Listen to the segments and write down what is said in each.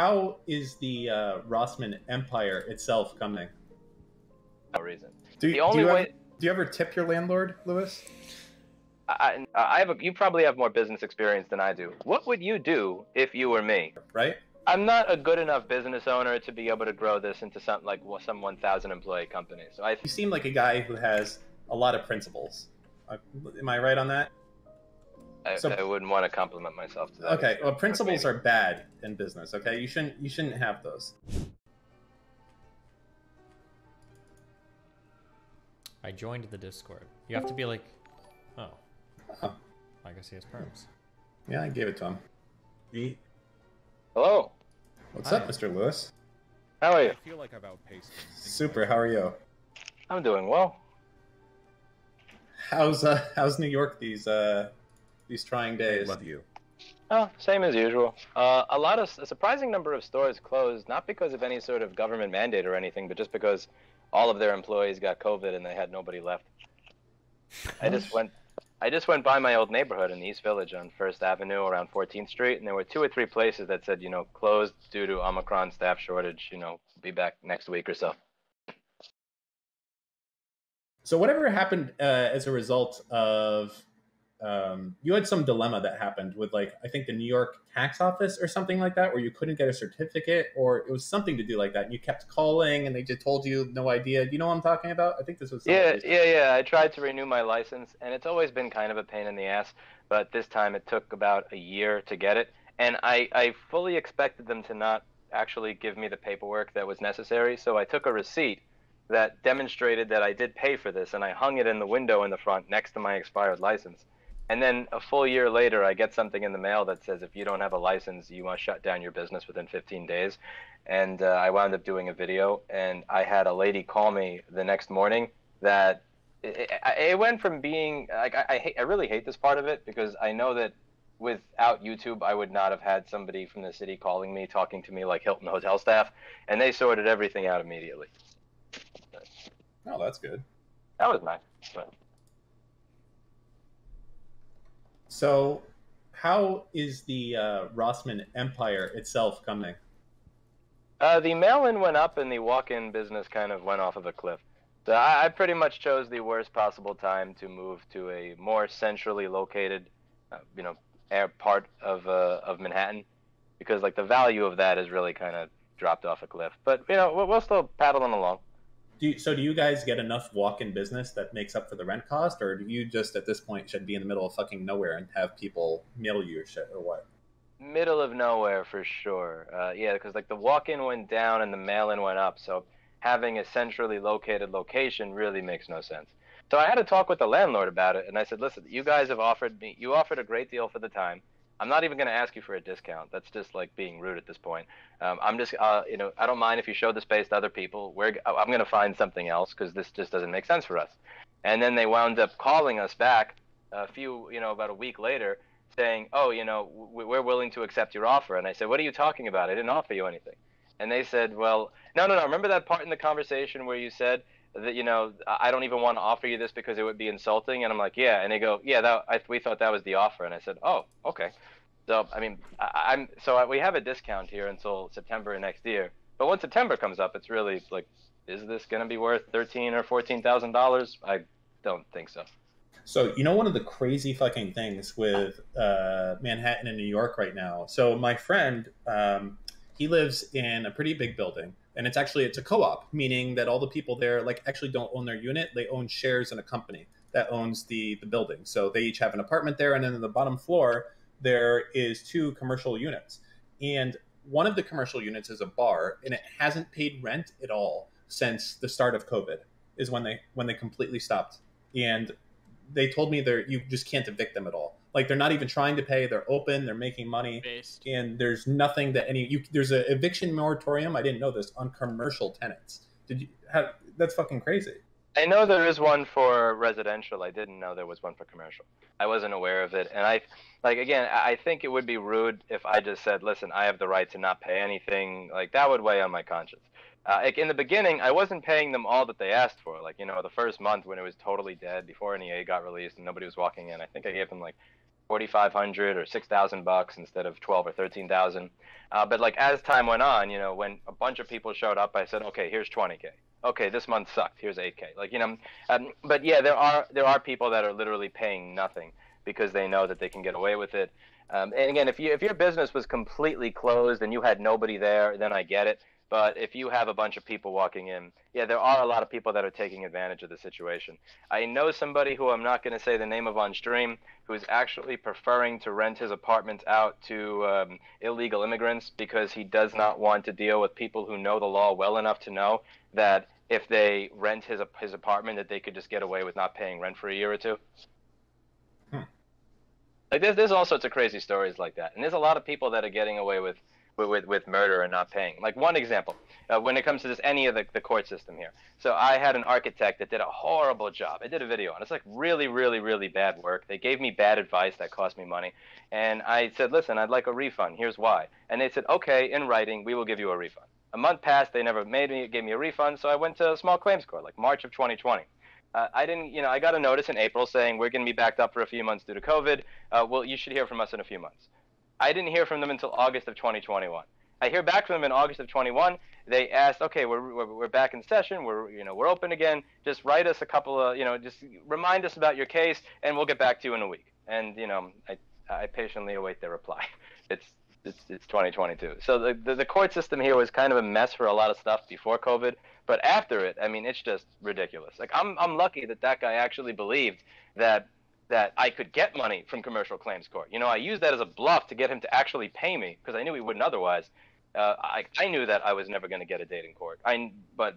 how is the uh, Rossmann empire itself coming? No reason. Do, The do you way- ever, do you ever tip your landlord, Louis? I, I have a, you probably have more business experience than I do. What would you do if you were me? Right? I'm not a good enough business owner to be able to grow this into something like well, some 1,000 employee company. So I You seem like a guy who has a lot of principles. Uh, am I right on that? I, So- I wouldn't want to compliment myself to that. Okay. Well, principles are bad in business. Okay, you shouldn't you shouldn't have those. I joined the Discord. You have to be like, oh, Oh, I guess he has perms. yeah, I gave it to him. Ye- Hello. What's Hi. up, Mr. Louis? How are you? I feel like I've outpaced him. Super. How are you? I'm doing well. How's uh how's New York these uh these trying days? Love you. Oh, same as usual. Uh, a lot of a surprising number of stores closed, not because of any sort of government mandate or anything, but just because all of their employees got COVID and they had nobody left. I just went, I just went by my old neighborhood in the East Village on First Avenue around 14th Street, and there were two or three places that said, you know, closed due to Omicron staff shortage. You know, be back next week or so. So whatever happened uh, as a result of um, you had some dilemma that happened with like I think the New York tax office or something like that, where you couldn't get a certificate or it was something to do like that. And you kept calling and they just told you no idea. Do you know what I'm talking about? I think this was Yeah, yeah, yeah. I tried to renew my license, and it's always been kind of a pain in the ass. But this time, it took about a year to get it, and I, I fully expected them to not actually give me the paperwork that was necessary. So I took a receipt that demonstrated that I did pay for this, and I hung it in the window in the front next to my expired license. And then a full year later, I get something in the mail that says if you don't have a license, you must shut down your business within 15 days. And uh, I wound up doing a video, and I had a lady call me the next morning that it, it, went from being like I, I, hate, I really hate this part of it because I know that without YouTube, I would not have had somebody from the city calling me, talking to me like Hilton hotel staff, and they sorted everything out immediately. Oh, that's good. That was nice. But So how is the uh, Rossmann empire itself coming? Uh, the mail-in went up, and the walk-in business kind of went off of a cliff. So I, I pretty much chose the worst possible time to move to a more centrally located, uh, you know, air part of uh, of Manhattan, because like the value of that has really kind of dropped off a cliff. But you know, we're, we're still paddling along. Do you, so do you guys get enough walk-in business that makes up for the rent cost, or do you just at this point should be in the middle of fucking nowhere and have people mail you shit, or what? Middle of nowhere for sure. Uh, yeah, because like the walk-in went down and the mail-in went up, so having a centrally located location really makes no sense. So I had to talk with the landlord about it, and I said, "Listen, you guys have offered me, you offered a great deal for the time. I'm not even going to ask you for a discount. That's just like being rude at this point. Um, I'm just, uh, you know, I don't mind if you show the space to other people. We're, I'm going to find something else because this just doesn't make sense for us." And then they wound up calling us back a few, you know, about a week later, saying, "Oh, you know, we're willing to accept your offer." And I said, "What are you talking about? I didn't offer you anything." And they said, "Well, no, no, no. Remember that part in the conversation where you said that you know I don't even want to offer you this because it would be insulting?" And I'm like, "Yeah." And they go, "Yeah, that I, we thought that was the offer." And I said, "Oh, okay." So I mean, I, I'm so we have a discount here until September next year. But when September comes up, it's really like, is this going to be worth thirteen or fourteen thousand dollars? I don't think so. So you know one of the crazy fucking things with uh, Manhattan and New York right now. So my friend, um, he lives in a pretty big building, and it's actually it's a co-op, meaning that all the people there like actually don't own their unit; they own shares in a company that owns the the building. So they each have an apartment there, and then in the bottom floor there is two commercial units, and one of the commercial units is a bar, and it hasn't paid rent at all since the start of COVID. Is when they when they completely stopped, and they told me they're you just can't evict them at all. Like they're not even trying to pay. They're open. They're making money, based. and there's nothing that any you. There's an eviction moratorium. I didn't know this on commercial tenants. Did you? Have, that's fucking crazy. I know there is one for residential. I didn't know there was one for commercial. I wasn't aware of it, and I, like again, I I think it would be rude if I just said, "Listen, I have the right to not pay anything." Like that would weigh on my conscience. Uh, like in the beginning, I wasn't paying them all that they asked for. Like you know, the first month when it was totally dead before NEA got released and nobody was walking in, I think I gave them like 4,500 or 6,000 bucks instead of 12 or 13,000. Uh, but like as time went on, you know, when a bunch of people showed up, I said, okay, here's 20k. Okay, this month sucked. Here's 8k. Like you know, um, but yeah, there are there are people that are literally paying nothing because they know that they can get away with it. Um, and again, if you if your business was completely closed and you had nobody there, then I get it. But if you have a bunch of people walking in, yeah, there are a lot of people that are taking advantage of the situation. I know somebody who I'm not going to say the name of on stream who is actually preferring to rent his apartment out to um, illegal immigrants because he does not want to deal with people who know the law well enough to know that if they rent his his apartment that they could just get away with not paying rent for a year or two. Hmm. Like there's there's all sorts of crazy stories like that, and there's a lot of people that are getting away with with, with murder and not paying. Like one example, uh, when it comes to this, any of the, the court system here. So I had an architect that did a horrible job. I did a video on it. It's like really, really, really bad work. They gave me bad advice that cost me money. And I said, listen, I'd like a refund. Here's why. And they said, okay, in writing, we will give you a refund. A month passed. They never made me, gave me a refund. So I went to a small claims court, like March of 2020. Uh, I didn't, you know, I got a notice in April saying we're going to be backed up for a few months due to COVID. Uh, well, you should hear from us in a few months. I didn't hear from them until August of 2021. I hear back from them in August of 21. They asked, okay, we're, we're, we're back in session. We're you know we're open again. Just write us a couple of you know just remind us about your case, and we'll get back to you in a week. And you know I I patiently await their reply. It's it's, it's 2022. So the, the, the court system here was kind of a mess for a lot of stuff before COVID, but after it, I mean, it's just ridiculous. Like I'm I'm lucky that that guy actually believed that that I could get money from commercial claims court. You know, I used that as a bluff to get him to actually pay me because I knew he wouldn't otherwise. Uh, I I knew that I was never going to get a date in court. I but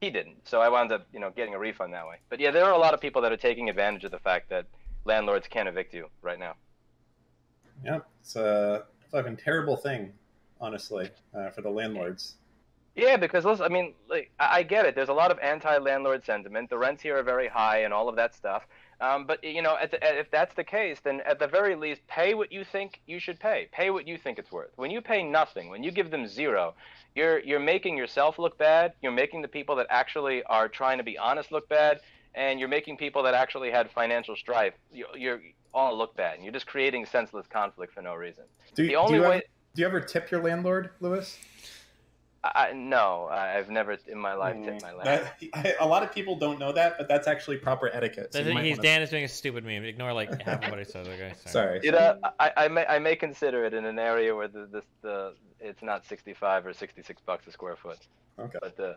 he didn't, so I wound up you know getting a refund that way. But yeah, there are a lot of people that are taking advantage of the fact that landlords can't evict you right now. Yeah, it's a fucking terrible thing, honestly, uh, for the landlords. Yeah, because listen, I mean, like, I I get it. There's a lot of anti-landlord sentiment. The rents here are very high, and all of that stuff. Um, but you know, the, if that's the case, then at the very least, pay what you think you should pay. Pay what you think it's worth. When you pay nothing, when you give them zero, you're you're making yourself look bad. You're making the people that actually are trying to be honest look bad, and you're making people that actually had financial strife. You, you're all look bad, and you're just creating senseless conflict for no reason. Do, the only do you way. Ever, do you ever tip your landlord, Louis? I, no, I've never in my life tipped my landlord. That, a lot of people don't know that, but that's actually proper etiquette. So He's wanna- Dan is doing a stupid meme. Ignore like half of what he says. Okay, sorry. Sorry. You know, I, I may I may consider it in an area where the this the it's not 65 or 66 bucks a square foot, Okay. but uh,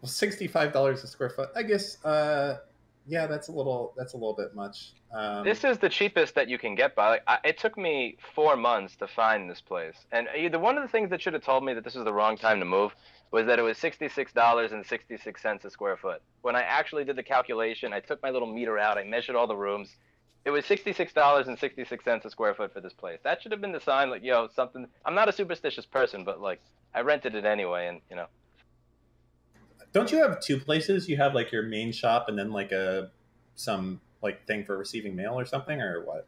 Well, sixty-five dollars a square foot. I guess. Uh, yeah, that's a little. That's a little bit much. Um, this is the cheapest that you can get by. Like, I, it took me four months to find this place, and either one of the things that should have told me that this was the wrong time to move was that it was sixty-six dollars and sixty-six cents a square foot. When I actually did the calculation, I took my little meter out, I measured all the rooms. It was sixty-six dollars and sixty-six cents a square foot for this place. That should have been the sign, like, yo, something. I'm not a superstitious person, but like, I rented it anyway, and you know. Don't you have two places? You have like your main shop and then like a some like thing for receiving mail or something, or what?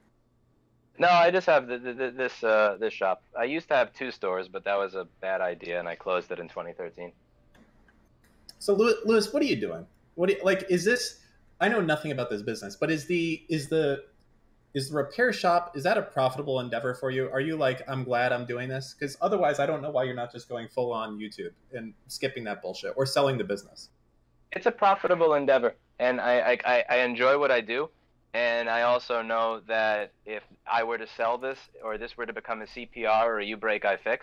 No, I just have the, the, this uh, this shop. I used to have two stores, but that was a bad idea, and I closed it in 2013. So, Lew- Louis, what are you doing? What do you, like? Is this? I know nothing about this business, but is the is the is the repair shop is that a profitable endeavor for you? Are you like, I'm glad I'm doing this? Because otherwise, I don't know why you're not just going full on YouTube and skipping that bullshit or selling the business. It's a profitable endeavor, and I, I, I- enjoy what I do. And I also know that if I were to sell this, or this were to become a CPR or a uBreakiFix,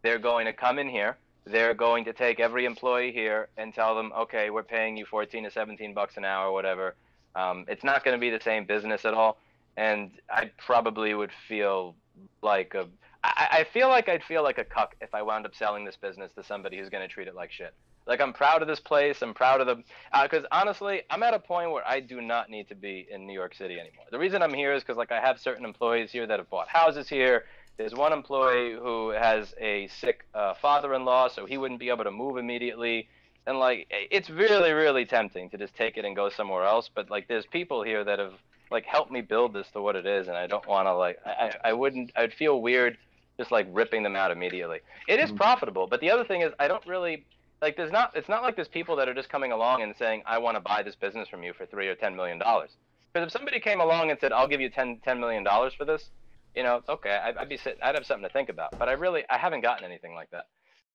they're going to come in here. They're going to take every employee here and tell them, okay, we're paying you 14 to 17 bucks an hour, whatever. Um, it's not going to be the same business at all, and I probably would feel like a. I, I feel like I'd feel like a cuck if I wound up selling this business to somebody who's going to treat it like shit. Like I'm proud of this place. I'm proud of the because honestly, I'm at a point where I do not need to be in New York City anymore. The reason I'm here is because like I have certain employees here that have bought houses here. There's one employee who has a sick uh, father-in-law, so he wouldn't be able to move immediately. And like, it's really, really tempting to just take it and go somewhere else. But like, there's people here that have like help me build this to what it is, and I don't want to like, I, I I wouldn't, I'd feel weird just like ripping them out immediately. It is Mhm. profitable, but the other thing is, I don't really like. There's not. It's not like there's people that are just coming along and saying, "I want to buy this business from you for three or ten million dollars." Because if somebody came along and said, "I'll give you 10, $10 million for this," you know, okay, I'd, I'd be sitting, I'd have something to think about. But I really, I haven't gotten anything like that.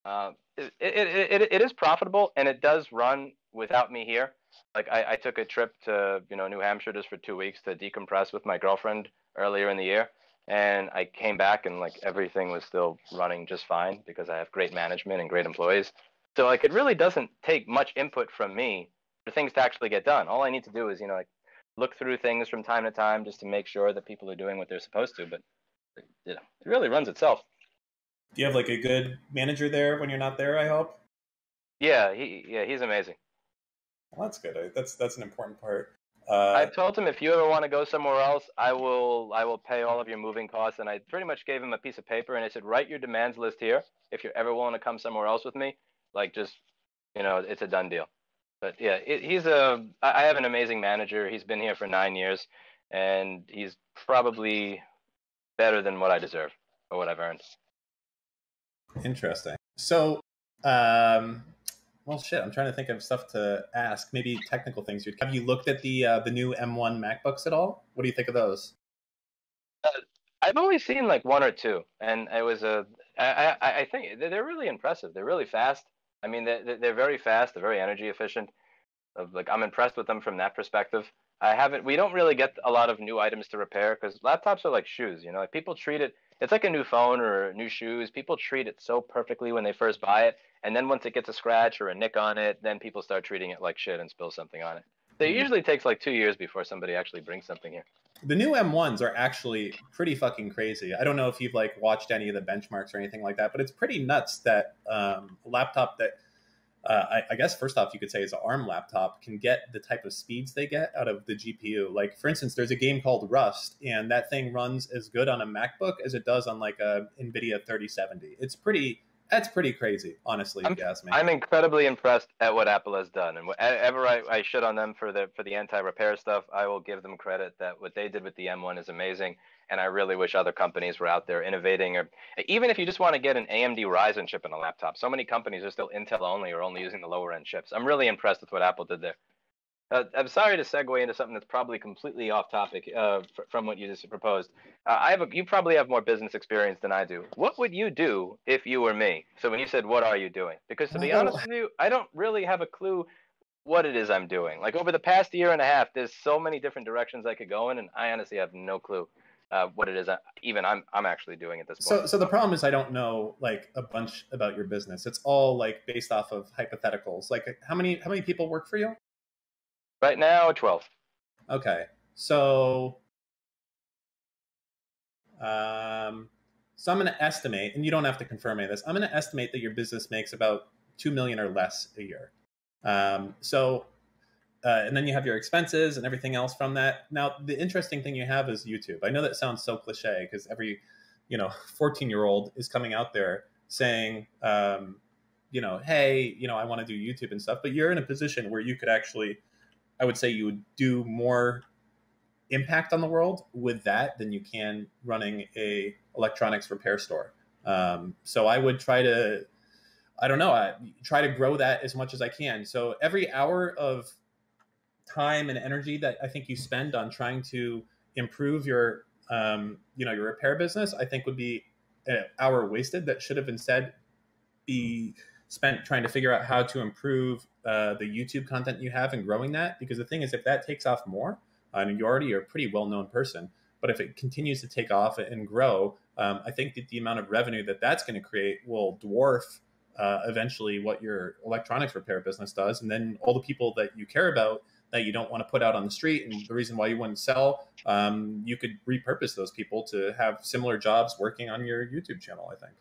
Uh, it, it, it, it is profitable and it does run without me here. Like I, I took a trip to you know New Hampshire just for two weeks to decompress with my girlfriend earlier in the year, and I came back and like everything was still running just fine because I have great management and great employees. So like it really doesn't take much input from me for things to actually get done. All I need to do is you know like look through things from time to time just to make sure that people are doing what they're supposed to. But you know, it really runs itself. Do you have like a good manager there when you're not there? I hope. Yeah, he yeah he's amazing. Well, that's good. That's that's an important part. Uh, I told him if you ever want to go somewhere else, I will I will pay all of your moving costs. And I pretty much gave him a piece of paper and I said, write your demands list here. If you're ever willing to come somewhere else with me, like just you know, it's a done deal. But yeah, it, he's a I have an amazing manager. He's been here for nine years, and he's probably better than what I deserve or what I've earned. Interesting. So, um, well, shit. I'm trying to think of stuff to ask. Maybe technical things. Have you looked at the uh, the new M1 MacBooks at all? What do you think of those? Uh, I've only seen like one or two, and it was a. I, I, I think they're really impressive. They're really fast. I mean, they're, they're very fast. They're very energy efficient. Like I'm impressed with them from that perspective. I haven't. We don't really get a lot of new items to repair because laptops are like shoes. You know, like people treat it. It's like a new phone or new shoes. People treat it so perfectly when they first buy it, and then once it gets a scratch or a nick on it, then people start treating it like shit and spill something on it. So it mm-hmm. usually takes like two years before somebody actually brings something here. The new M1s are actually pretty fucking crazy. I don't know if you've like watched any of the benchmarks or anything like that, but it's pretty nuts that um, a laptop that uh, I, I, guess first off, you could say is an ARM laptop can get the type of speeds they get out of the GPU. Like for instance, there's a game called Rust, and that thing runs as good on a MacBook as it does on like a NVIDIA 3070. It's pretty that's pretty crazy, honestly. I'm, I'm incredibly impressed at what Apple has done, and whatever I, I shit on them for the for the anti-repair stuff, I will give them credit that what they did with the M1 is amazing. And I really wish other companies were out there innovating, or even if you just want to get an AMD Ryzen chip in a laptop. So many companies are still Intel only or only using the lower end chips. I'm really impressed with what Apple did there. Uh, I'm sorry to segue into something that's probably completely off topic uh, f- from what you just proposed. Uh, I have a, you probably have more business experience than I do. What would you do if you were me? So when you said, "What are you doing?" Because to be honest with you, I don't really have a clue what it is I'm doing. Like over the past year and a half, there's so many different directions I could go in, and I honestly have no clue. Uh, what it is uh, even I'm I'm actually doing at this point. So so the problem is I don't know like a bunch about your business. It's all like based off of hypotheticals. Like how many how many people work for you? Right now, 12. Okay. So, um, so I'm going to estimate, and you don't have to confirm any of this. I'm going to estimate that your business makes about two million or less a year. Um, so, uh, and then you have your expenses and everything else from that. Now, the interesting thing you have is YouTube. I know that sounds so cliche because every, you know, 14 year old is coming out there saying, um, you know, hey, you know, I want to do YouTube and stuff. But you're in a position where you could actually I would say you would do more impact on the world with that than you can running a electronics repair store. Um, so I would try to, I don't know, I try to grow that as much as I can. So every hour of time and energy that I think you spend on trying to improve your, um, you know, your repair business, I think would be an hour wasted that should have instead be spent trying to figure out how to improve uh, the YouTube content you have and growing that. Because the thing is, if that takes off more, uh, mean, you already are a pretty well known person, but if it continues to take off and grow, um, I think that the amount of revenue that that's going to create will dwarf uh, eventually what your electronics repair business does. And then all the people that you care about that you don't want to put out on the street and the reason why you wouldn't sell, um, you could repurpose those people to have similar jobs working on your YouTube channel, I think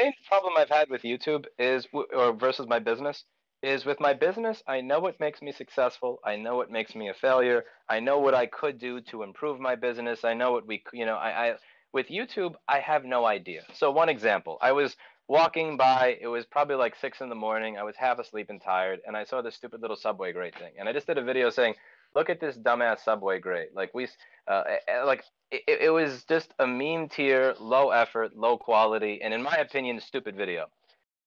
main problem I've had with YouTube is, or versus my business, is with my business, I know what makes me successful. I know what makes me a failure. I know what I could do to improve my business. I know what we, you know, I, I with YouTube, I have no idea. So one example, I was walking by. It was probably like six in the morning. I was half asleep and tired, and I saw this stupid little subway grate thing. And I just did a video saying, "Look at this dumbass subway grate." Like we, uh, like it, it was just a meme tier, low effort, low quality, and in my opinion, stupid video.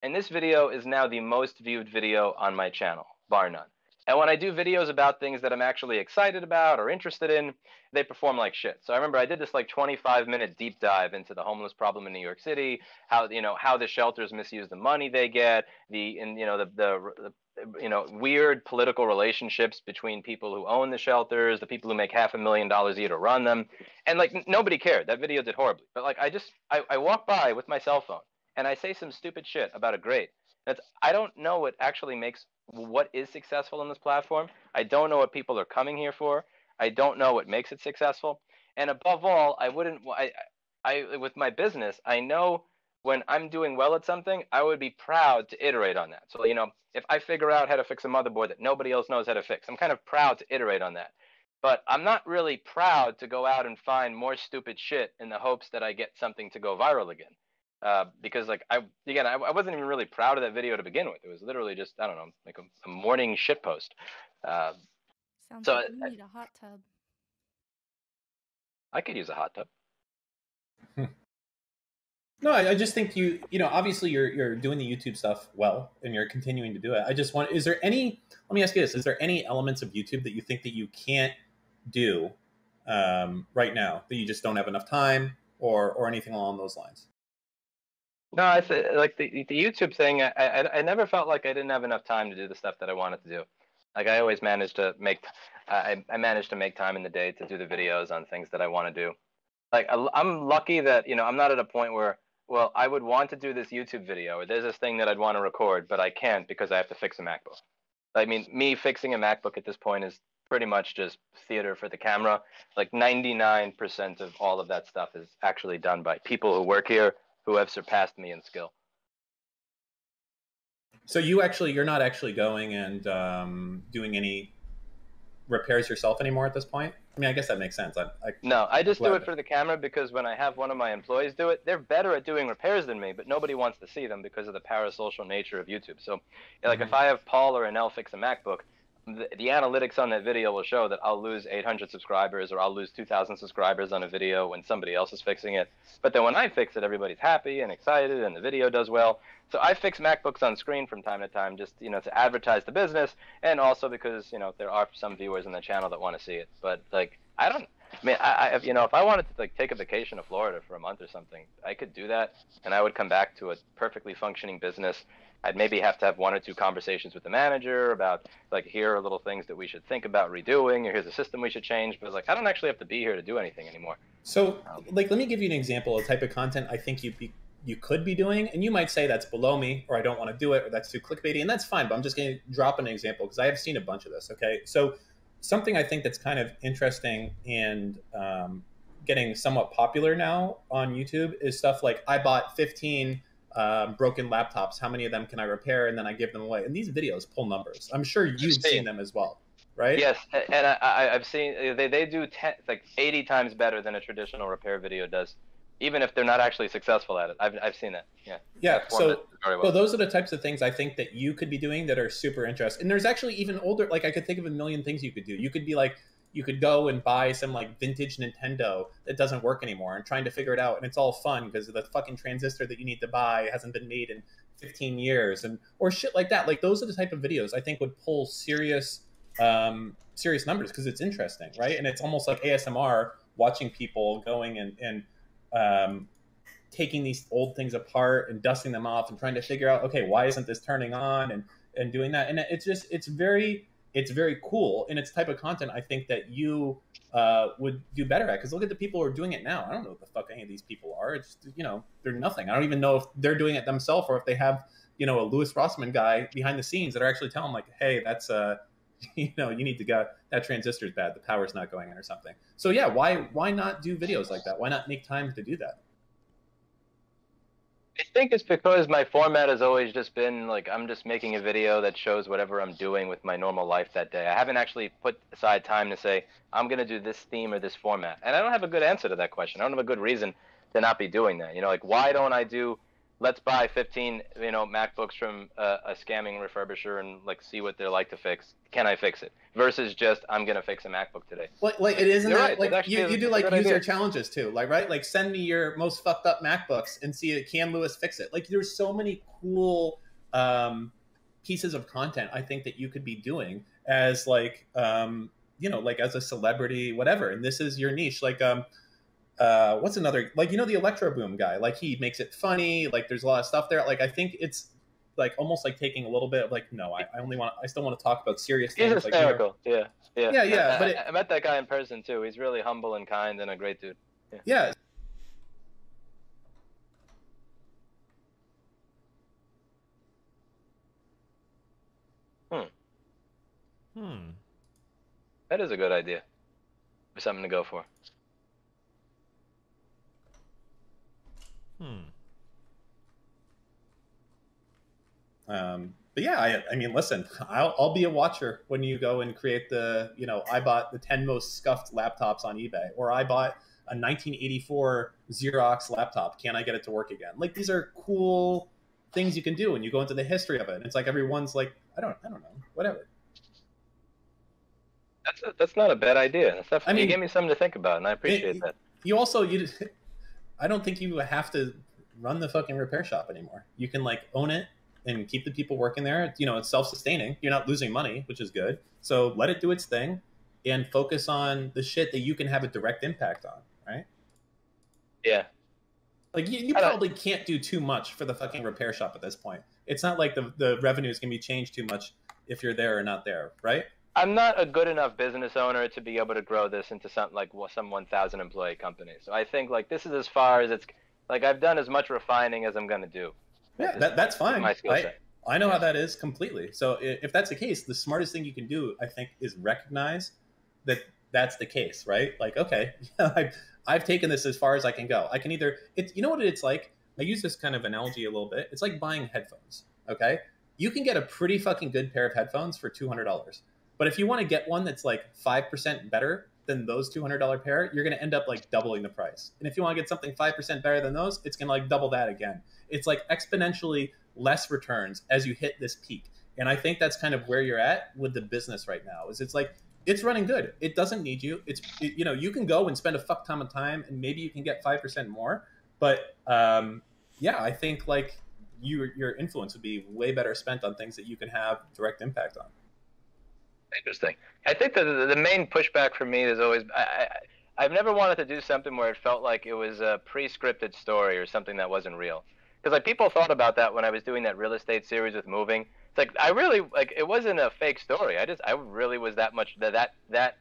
And this video is now the most viewed video on my channel, bar none. And when I do videos about things that I'm actually excited about or interested in, they perform like shit. So I remember I did this like 25 minute deep dive into the homeless problem in New York City, how you know how the shelters misuse the money they get, the and you know the the, the you know weird political relationships between people who own the shelters the people who make half a million dollars a year to run them. And like n- nobody cared. That video did horribly. But like i just I, I walk by with my cell phone and i say some stupid shit about a grade. That's i don't know what actually makes what is successful on this platform. I don't know what people are coming here for. I don't know what makes it successful. And above all i wouldn't i i with my business i know when I'm doing well at something, I would be proud to iterate on that. So, you know, if I figure out how to fix a motherboard that nobody else knows how to fix, I'm kind of proud to iterate on that. But I'm not really proud to go out and find more stupid shit in the hopes that I get something to go viral again. Uh, because like I again I, I, wasn't even really proud of that video to begin with. It was literally just I don't know like a, a morning shit post. Uh, Sounds so like I- you need a hot tub. I could use a hot tub. No, I, just think you, you know, obviously you're you're doing the YouTube stuff well, and you're continuing to do it. I just want, is there any? Let me ask you this: Is there any elements of YouTube that you think that you can't do um, right now that you just don't have enough time, or or anything along those lines? No, I th- like the the YouTube thing. I, I I never felt like I didn't have enough time to do the stuff that I wanted to do. Like I always managed to make, I I managed to make time in the day to do the videos on things that I want to do. Like I'm lucky that you know I'm not at a point where well I would want to do this YouTube video or there's this thing that I'd want to record but I can't because I have to fix a MacBook. I mean me fixing a MacBook at this point is pretty much just theater for the camera. Like 99% of all of that stuff is actually done by people who work here who have surpassed me in skill. So you actually, you're not actually going and um, doing any repairs yourself anymore at this point. I mean, I guess that makes sense. I, I No, I just do it for the camera because when I have one of my employees do it, they're better at doing repairs than me, but nobody wants to see them because of the parasocial nature of YouTube. So, like, mm-hmm. if I have Paul or Anel fix a MacBook, the, the analytics on that video will show that I'll lose 800 subscribers or I'll lose 2,000 subscribers on a video when somebody else is fixing it. But then when I fix it, everybody's happy and excited and the video does well. So I fix MacBooks on screen from time to time, just you know, to advertise the business, and also because you know there are some viewers in the channel that want to see it. But like, I don't. I mean, I, I, you know, if I wanted to like take a vacation to Florida for a month or something, I could do that, and I would come back to a perfectly functioning business. I'd maybe have to have one or two conversations with the manager about like here are little things that we should think about redoing, or here's a system we should change. But like, I don't actually have to be here to do anything anymore. So, like, let me give you an example of type of content I think you be you could be doing, and you might say that's below me, or I don't want to do it, or that's too clickbaity, and that's fine. But I'm just going to drop an example because I have seen a bunch of this. Okay, so something I think that's kind of interesting and um, getting somewhat popular now on YouTube is stuff like I bought 15 um, broken laptops. How many of them can I repair? And then I give them away. And these videos pull numbers. I'm sure you've seen them as well, right? Yes, and I, I, I've seen they, they do ten, like 80 times better than a traditional repair video does, even if they're not actually successful at it. I've, I've seen that. Yeah. Yeah. So well. So those are the types of things I think that you could be doing that are super interesting. And there's actually even older, like I could think of a million things you could do. You could be like, you could go and buy some like vintage Nintendo that doesn't work anymore and trying to figure it out. And it's all fun because the fucking transistor that you need to buy hasn't been made in 15 years and or shit like that. Like those are the type of videos I think would pull serious, um, serious numbers because it's interesting, right? And it's almost like ASMR watching people going and and um, taking these old things apart and dusting them off and trying to figure out okay why isn't this turning on and and doing that and it's just it's very it's very cool and it's type of content i think that you uh, would do better at because look at the people who are doing it now. I don't know what the fuck any of these people are. It's you know they're nothing. I don't even know if they're doing it themselves or if they have you know a louis rossmann guy behind the scenes that are actually telling like hey that's uh you know you need to go that transistor's bad the power's not going in or something. So yeah why why not do videos like that? Why not make time to do that I think it's because my format has always just been like I'm just making a video that shows whatever I'm doing with my normal life that day. I haven't actually put aside time to say I'm gonna do this theme or this format, and I don't have a good answer to that question. I don't have a good reason to not be doing that. You know, like why don't I do? Let's buy 15, you know, MacBooks from uh, a scamming refurbisher and like see what they're like to fix. Can I fix it? Versus just I'm gonna fix a MacBook today. Like, like it isn't that right, like you, you do like user idea. challenges too, like right? Like send me your most fucked up MacBooks and see it. Can Louis fix it? Like there's so many cool um, pieces of content I think that you could be doing, as like um, you know like as a celebrity whatever and this is your niche like um uh what's another like you know the ElectroBOOM guy like he makes it funny like there's a lot of stuff there like i think it's like almost like taking a little bit of like no i, I only want i still want to talk about serious He's things like, you know, hysterical. yeah, yeah, Yeah, yeah, I, but I- it- I met that guy in person too. He's really humble and kind and a great dude. yeah Hmm. Hmm. That is a good idea. Something to go for. Hmm. Um, but yeah, I, I mean, listen, I'll, I'll be a watcher when you go and create the, you know, I bought the 10 most scuffed laptops on eBay, or I bought a 1984 Xerox laptop. Can I get it to work again? Like these are cool things you can do, and you go into the history of it. And it's like everyone's like, I don't, I don't know, whatever. That's a, that's not a bad idea. That's definitely, I mean- you gave me something to think about, and I appreciate It- that. You also, you, I don't think you have to run the fucking repair shop anymore. You can like own it and keep the people working there. You know, it's self-sustaining. You're not losing money, which is good. So let it do its thing and focus on the shit that you can have a direct impact on, right? Yeah. Like you, you probably can't do too much for the fucking repair shop at this point. It's not like the the revenues can be changed too much if you're there or not there, right? I'm not a good enough business owner to be able to grow this into something like well, some 1,000 employee company. So I think like this is as far as it's like I've done as much refining as I'm gonna do. Yeah, that, is fine. My skill I- set. I know how that is completely. So if that's the case, the smartest thing you can do, I think, is recognize that that's the case, right? Like, okay, I've, I've taken this as far as I can go. I can either, it's, you know what it's like? I use this kind of analogy a little bit. It's like buying headphones, okay? You can get a pretty fucking good pair of headphones for $200. But if you want to get one that's like 5% better than those $200 pair, you're going to end up like doubling the price. And if you want to get something 5% better than those, it's going to like double that again. It's like exponentially less returns as you hit this peak. And I think that's kind of where you're at with the business right now. Is it's like it's running good. It doesn't need you. It's it- you know you can go and spend a fuck ton of time and maybe you can get five percent more. But um, yeah, I think like your your influence would be way better spent on things that you can have direct impact on. Interesting. I think the, the main pushback for me is always I, I I've never wanted to do something where it felt like it was a pre-scripted story or something that wasn't real. Because like people thought about that when I was doing that real estate series with moving. It's like I really like it wasn't a fake story. I just I really was that much that that that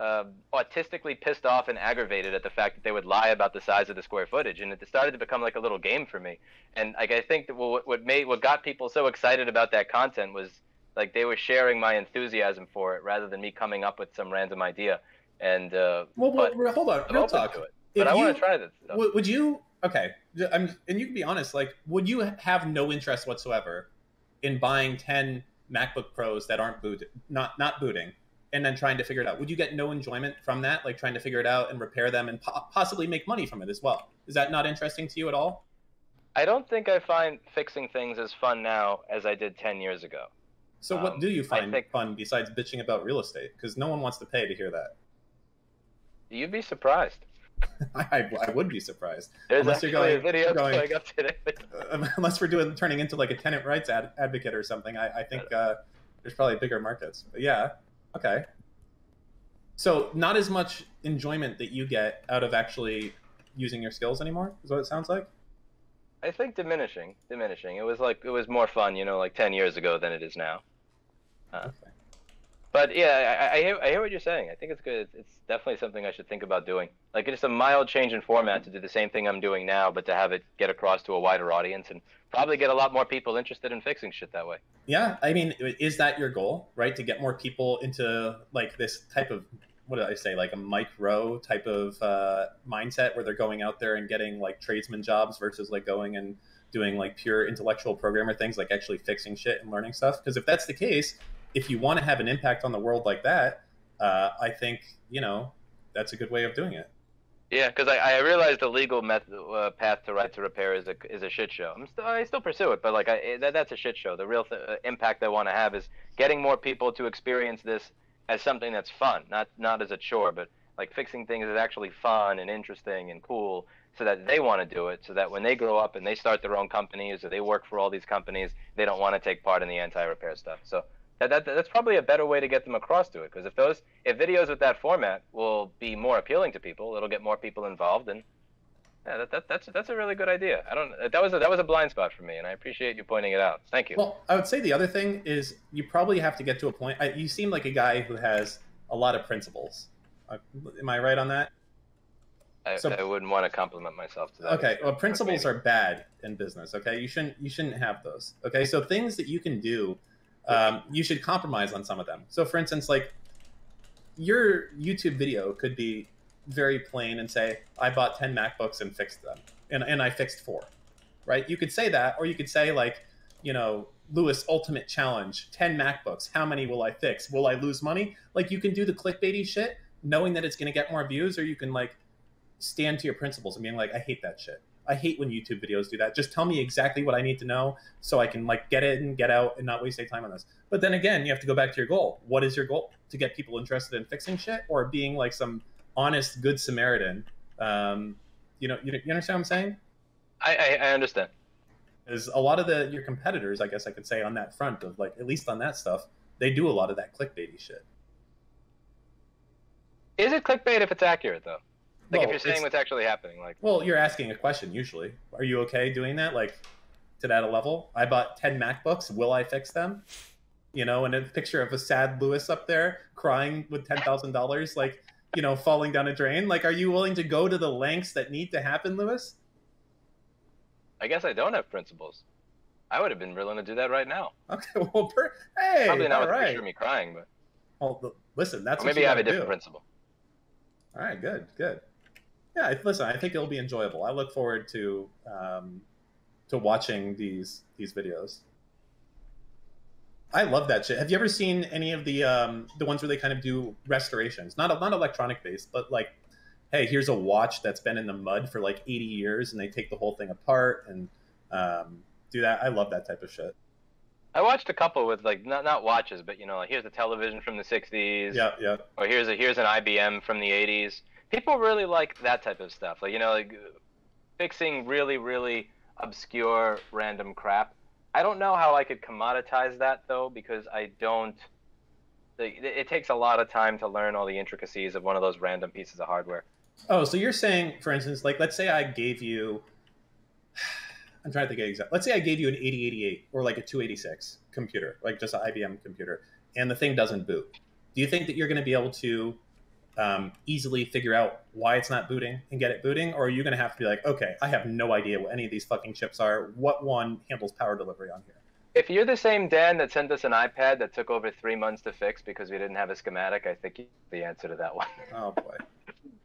uh, autistically pissed off and aggravated at the fact that they would lie about the size of the square footage, and it started to become like a little game for me. And like I think that what what made what got people so excited about that content was like they were sharing my enthusiasm for it rather than me coming up with some random idea. And uh, Well, But hold on, real talk. to it. But I want to try this stuff. Would, you? Okay, I'm, and you can be honest. Like, would you have no interest whatsoever in buying ten MacBook Pros that aren't boot, not not booting, and then trying to figure it out? Would you get no enjoyment from that? Like trying to figure it out and repair them and po- possibly make money from it as well? Is that not interesting to you at all? I don't think I find fixing things as fun now as I did 10 years ago. So, what Um, do you find think- fun besides bitching about real estate? Because no one wants to pay to hear that. You'd be surprised. I, I would be surprised. There's Unless you're actually going- a video going- going up today. Uh, unless we're doing turning into like a tenant rights ad, advocate or something. I, I think uh, there's probably bigger markets. But yeah, okay. So not as much enjoyment that you get out of actually using your skills anymore. Is what it sounds like. I think diminishing, diminishing. It was like it was more fun, you know, like 10 years ago than it is now. Uh, But yeah, I, I hear I hear what you're saying. I think it's good. It's, it's definitely something I should think about doing. Like it's a mild change in format to do the same thing I'm doing now, but to have it get across to a wider audience and probably get a lot more people interested in fixing shit that way. Yeah, I mean, is that your goal, right? To get more people into like this type of what did I say, like a micro type of uh, mindset where they're going out there and getting like tradesman jobs versus like going and doing like pure intellectual programmer things, like actually fixing shit and learning stuff. Because if that's the case, if you want to have an impact on the world like that, uh, I think you know that's a good way of doing it. Yeah, because I, I realized the legal method, uh, path to right to repair is a is a shit show. I'm still I still pursue it, but like I, that, that's a shit show. The real th- uh, impact I want to have is getting more people to experience this as something that's fun, not not as a chore, but like fixing things is actually fun and interesting and cool, so that they want to do it. So that when they grow up and they start their own companies or they work for all these companies, they don't want to take part in the anti-repair stuff. So That, that that's probably a better way to get them across to it because if those if videos with that format will be more appealing to people, it'll get more people involved and yeah, that, that, that's that's a really good idea. I don't that was a, that was a blind spot for me, and I appreciate you pointing it out. Thank you. Well, I would say the other thing is you probably have to get to a point. I, you seem like a guy who has a lot of principles. Uh, am I right on that? I, so- I wouldn't want to compliment myself to that. Okay, well, principles are bad in business. Okay, you shouldn't you shouldn't have those. Okay, so things that you can do, um, you should compromise on some of them. So, for instance, like your YouTube video could be very plain and say, "I bought ten MacBooks and fixed them, and and I fixed four. Right? You could say that, or you could say like, you know, Louis Ultimate Challenge, ten MacBooks. How many will I fix? Will I lose money? Like you can do the clickbaity shit, knowing that it's going to get more views, or you can like stand to your principles and being like, I hate that shit. I hate when YouTube videos do that. Just tell me exactly what I need to know so I can like get in, and get out, and not waste any time on this. But then again, you have to go back to your goal. What is your goal? To get people interested in fixing shit or being like some honest, good Samaritan? Um, you know, you, you understand what I'm saying? I, I I understand. Is a lot of the your competitors, I guess I could say, on that front of like at least on that stuff, they do a lot of that clickbaity shit. Is it clickbait if it's accurate though? Like Well, if you're saying what's actually happening, like Well, you're asking a question usually. Are you okay doing that? Like to that level? I bought 10 MacBooks. Will I fix them? You know, and a picture of a sad Louis up there crying with $10,000, like, you know, falling down a drain. Like, are you willing to go to the lengths that need to happen, Louis? I guess I don't have principles. I would have been willing to do that right now. Okay, well, per- hey, Probably not with a right. picture of me crying, but Well, listen, that's or maybe I have a different do. principle. All right, good, good. Yeah, listen, I think it'll be enjoyable. I look forward to um, to watching these these videos. I love that shit. Have you ever seen any of the um, the ones where they kind of do restorations? Not not electronic based, but like, hey, here's a watch that's been in the mud for like 80 years, and they take the whole thing apart and um, do that. I love that type of shit. I watched a couple with like not not watches, but you know, like here's a television from the '60s, Yeah, yeah. or here's a here's an IBM from the '80s. People really like that type of stuff, like you know, like fixing really really obscure random crap. I don't know how I could commoditize that though, because I don't. the- It takes a lot of time to learn all the intricacies of one of those random pieces of hardware. Oh, so you're saying, for instance, like let's say I gave you, I'm trying to think of exact. Let's say I gave you an 8088 or like a 286 computer, like just an IBM computer, and the thing doesn't boot. Do you think that you're going to be able to um, easily figure out why it's not booting and get it booting, or are you going to have to be like, okay, I have no idea what any of these fucking chips are. What one handles power delivery on here? If you're the same Dan that sent us an iPad that took over three months to fix because we didn't have a schematic, I think you the answer to that one. Oh boy.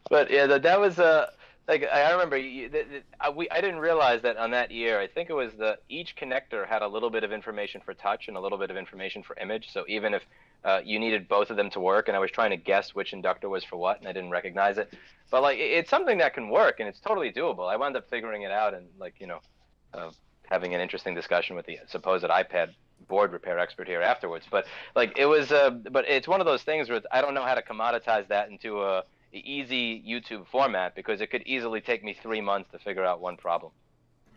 But yeah, that, that was uh, like I remember you, that, that, I, we I didn't realize that on that year. I think it was the each connector had a little bit of information for touch and a little bit of information for image. So even if uh, you needed both of them to work, and I was trying to guess which inductor was for what, and I didn't recognize it. But like it, it's something that can work, and it's totally doable. I wound up figuring it out, and like you know, uh, having an interesting discussion with the supposed iPad board repair expert here afterwards. But like it was, uh, but it's one of those things where I don't know how to commoditize that into a easy YouTube format because it could easily take me three months to figure out one problem.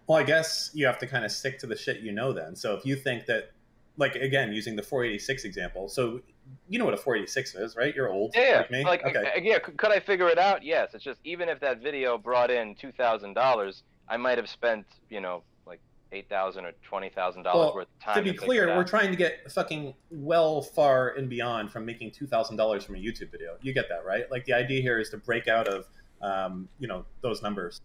Well, I guess you have to kind of stick to the shit you know then. So if you think that, like again, using the 486 example, so you know what a 486 is, right? You're old, Yeah, like me. like okay. yeah, could I figure it out? Yes. It's just even if that video brought in two thousand dollars, I might have spent you know eight thousand or twenty thousand Well, dollars worth of time. to be figure clear, we're trying to get fucking well far and beyond from making two thousand dollars from a YouTube video. You get that, right? Like the idea here is to break out of, um, you know, those numbers.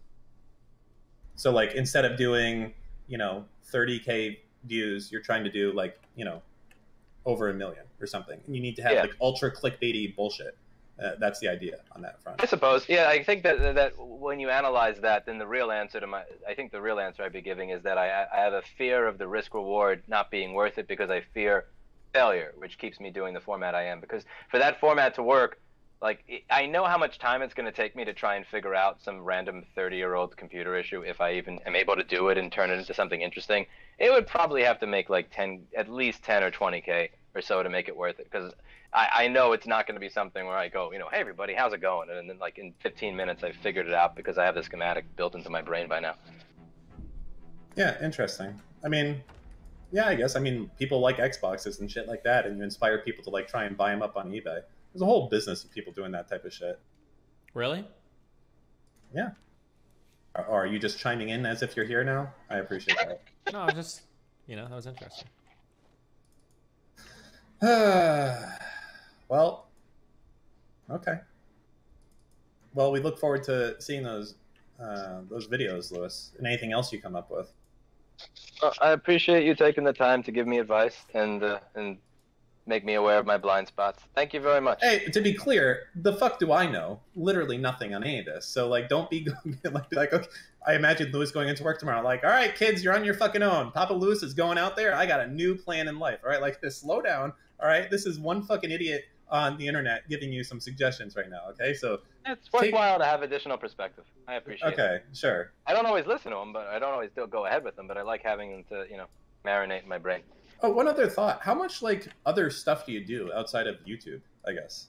So like instead of doing, you know, thirty k views, you're trying to do like, you know, over a million or something. And you need to have Yeah. like ultra clickbaity bullshit. Uh, that's the idea on that front. I suppose. Yeah, I think that that when you analyze that, then the real answer to my, I think the real answer I'd be giving is that I, I have a fear of the risk reward not being worth it because I fear failure, which keeps me doing the format I am. Because for that format to work, like I know how much time it's going to take me to try and figure out some random 30-year-old computer issue if I even am able to do it and turn it into something interesting. It would probably have to make like 10, at least 10 or 20k or so to make it worth it because I, I know it's not going to be something where I go, you know, hey everybody, how's it going? And then like in 15 minutes I figured it out because I have the schematic built into my brain by now. Yeah, interesting. I mean, Yeah, I guess. I mean, people like Xboxes and shit like that, and you inspire people to like try and buy them up on eBay. There's a whole business of people doing that type of shit. Really? Yeah. Or, or are you just chiming in as if you're here now? I appreciate that. No, I was just, you know, that was interesting. well, okay. Well, we look forward to seeing those uh, those videos, Louis, and anything else you come up with. Well, I appreciate you taking the time to give me advice and uh, and make me aware of my blind spots. Thank you very much. Hey, to be clear, the fuck do I know? Literally nothing on any of this. So like, don't be like, like okay. I imagine Louis going into work tomorrow. Like, all right, kids, you're on your fucking own. Papa Louis is going out there. I got a new plan in life. All right, like this. Slow down. All right, this is one fucking idiot on the internet giving you some suggestions right now. Okay, so it's worthwhile take... to have additional perspective. I appreciate okay, it. Okay, sure. I don't always listen to them, but I don't always still go ahead with them. But I like having them to you know marinate in my brain. Oh, one other thought. How much like other stuff do you do outside of YouTube? I guess.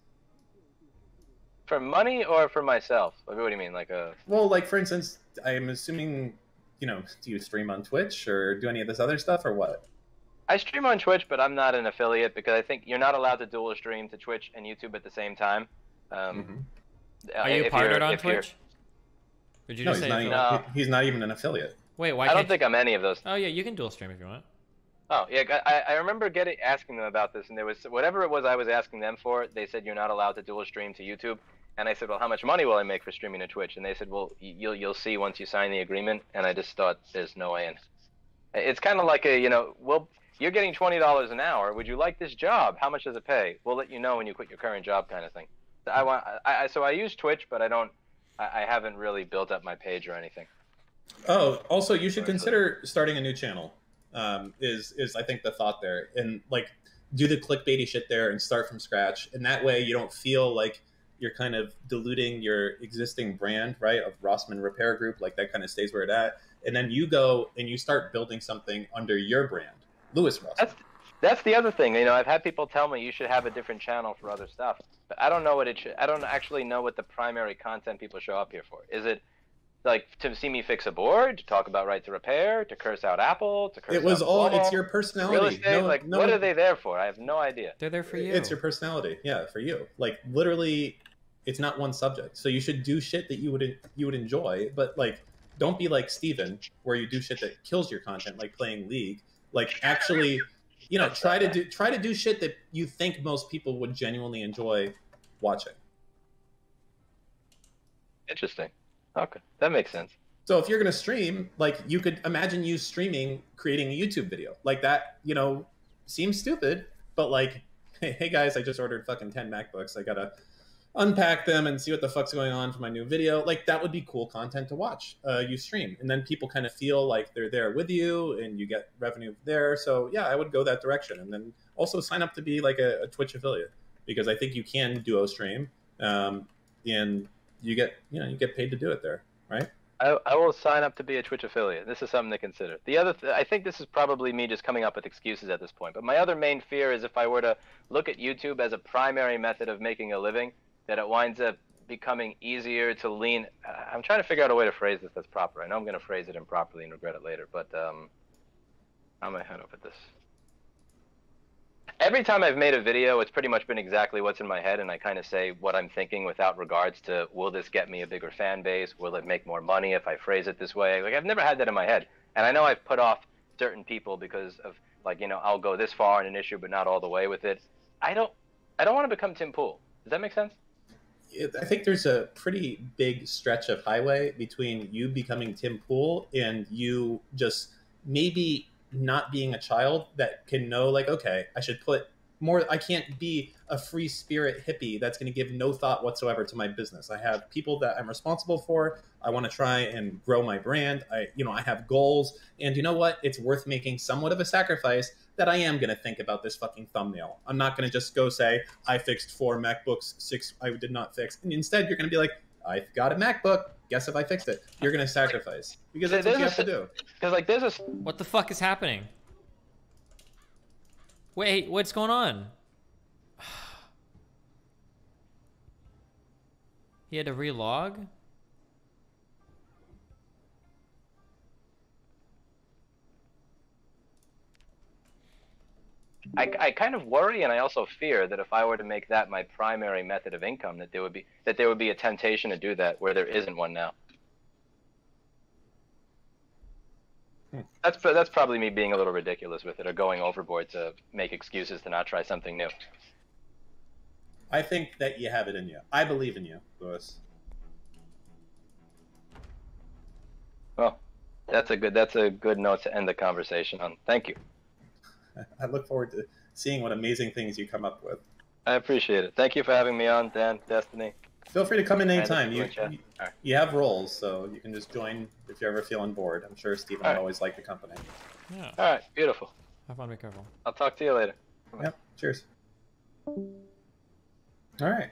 For money or for myself? What do you mean, like a? Well, like for instance, I'm assuming, you know, do you stream on Twitch or do any of this other stuff or what? I stream on Twitch, but I'm not an affiliate because I think you're not allowed to dual stream to Twitch and YouTube at the same time. Um, mm-hmm. Are you partnered on Twitch? Did you no, he's not, even, no. he's not even an affiliate. Wait, why? I don't think I'm any of those. Oh yeah, you can dual stream if you want. Oh yeah, I, I remember getting asking them about this, and there was whatever it was I was asking them for. They said you're not allowed to dual stream to YouTube, and I said, well, how much money will I make for streaming to Twitch? And they said, well, you'll you'll see once you sign the agreement. And I just thought, there's no way in. It's kind of like a you know, well, you're getting twenty dollars an hour. Would you like this job? How much does it pay? We'll let you know when you quit your current job, kind of thing. I want, I, I so I use Twitch, but I don't, I, I haven't really built up my page or anything. Oh, also, you should consider starting a new channel um, is is I think the thought there, and like do the clickbaity shit there and start from scratch, and that way you don't feel like you're kind of diluting your existing brand, right? Of Rossmann Repair Group, like that kind of stays where it at, and then you go and you start building something under your brand, Louis Rossmann. That's, that's the other thing. You know, I've had people tell me you should have a different channel for other stuff, but I don't know what it should. I don't actually know what the primary content people show up here for. Is it like to see me fix a board, to talk about right to repair, to curse out Apple, to curse It was out all it's your personality. Real estate, no, like no, what are they there for? I have no idea. They're there for you. It's your personality. Yeah, for you. Like literally it's not one subject. So you should do shit that you would you would enjoy, but like don't be like Steven where you do shit that kills your content like playing League. Like actually, you know, try to do try to do shit that you think most people would genuinely enjoy watching. Interesting. Okay, that makes sense. So if you're going to stream, like you could imagine you streaming, creating a YouTube video like that. You know, seems stupid, but like, hey, hey guys, I just ordered fucking ten MacBooks. I gotta unpack them and see what the fuck's going on for my new video. Like that would be cool content to watch. Uh, you stream, and then people kind of feel like they're there with you, and you get revenue there. So yeah, I would go that direction, and then also sign up to be like a, a Twitch affiliate because I think you can duo stream. Um, and you get you know you get paid to do it there, right? I, I will sign up to be a Twitch affiliate. This is something to consider. The other, th- I think this is probably me just coming up with excuses at this point. But my other main fear is if I were to look at YouTube as a primary method of making a living, that it winds up becoming easier to lean. Uh, I'm trying to figure out a way to phrase this that's proper. I know I'm going to phrase it improperly and regret it later, but um, I'm gonna head over this every time I've made a video, it's pretty much been exactly what's in my head, and I kind of say what I'm thinking without regards to will this get me a bigger fan base? Will it make more money if I phrase it this way? Like I've never had that in my head, and I know I've put off certain people because of like you know I'll go this far in an issue, but not all the way with it. I don't, I don't want to become Tim Pool. Does that make sense? I think there's a pretty big stretch of highway between you becoming Tim Pool and you just maybe not being a child that can know like okay i should put more i can't be a free spirit hippie that's going to give no thought whatsoever to my business. I have people that i'm responsible for. I want to try and grow my brand. I you know i have goals. And you know what? It's worth making somewhat of a sacrifice that i am going to think about this fucking thumbnail i'm not going to just go say i fixed four macbooks six i did not fix and instead you're going to be like i've got a macbook guess if I fixed it? You're gonna sacrifice because that's what you have to do. Because like there's a. What the fuck is happening? Wait, what's going on? he had to relog. I, I kind of worry and I also fear that if I were to make that my primary method of income, that there would be that there would be a temptation to do that where there isn't one now. Hmm. That's that's probably me being a little ridiculous with it or going overboard to make excuses to not try something new. I think that you have it in you. I believe in you, Louis. Well, that's a good that's a good note to end the conversation on. Thank you. I look forward to seeing what amazing things you come up with. I appreciate it. Thank you for having me on, Dan, Destiny. Feel free to come in And anytime. You, you you, have roles, so you can just join if you're ever feeling bored. I'm sure Steven would always like the company. Yeah. All right, beautiful. Have fun. Be careful. I'll talk to you later. Yep. Cheers. All right.